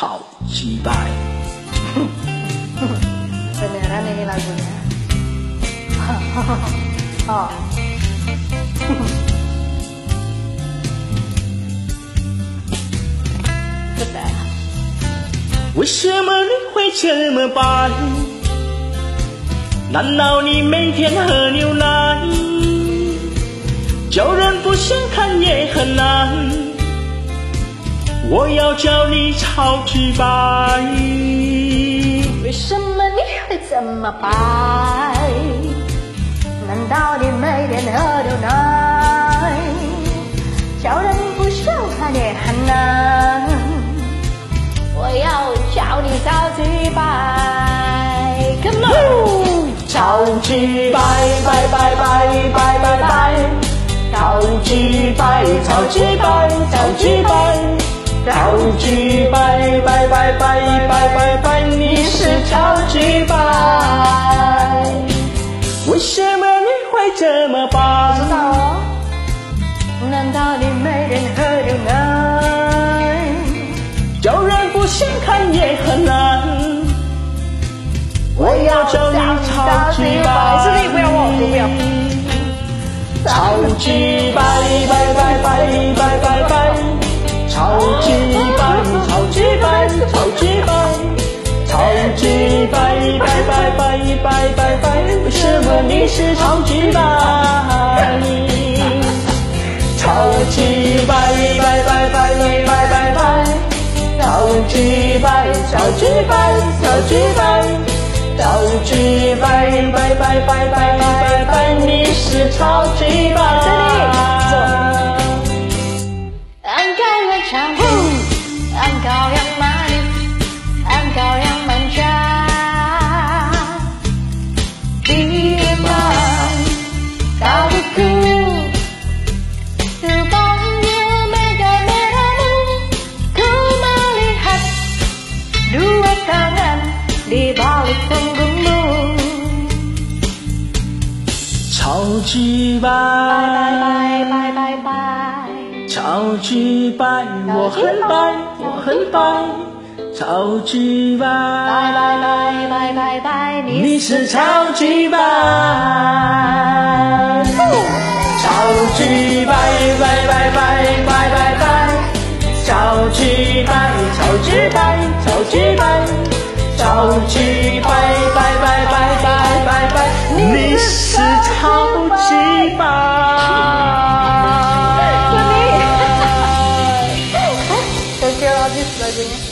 超级白。Beneran ini lagunya. oh. 是的，为什么你会这么白？难道你每天喝牛奶？叫人不想看也很难。我要叫你超级白。为什么你会这么白？难道你每天喝牛奶？叫人不想看也很难。我要叫你超级白，Come on！超级白白白白白白白，超级白超级白超级白，超级白白白白白白白，你是超级白。为什么你会这么知白？道哦？难道你每天喝牛奶？叫人不想看也很难。我要叫你超级白，是你不要我，不要。超级拜拜拜拜拜拜拜，为什么你是超级白？超级白拜拜拜拜拜拜，超级白超级白超级白，超级白拜拜拜拜拜拜，你是超级白。Tangan di balik punggungmu 超级拜拜白，拜拜拜拜。超级白，我很白，我很白，超级拜白，拜拜拜拜拜，你是超级白，超级白白白白白白白，超级白，超级白，超级白，超级拜拜拜拜拜拜拜，你是超级拜。哈哈！谢老师，再见。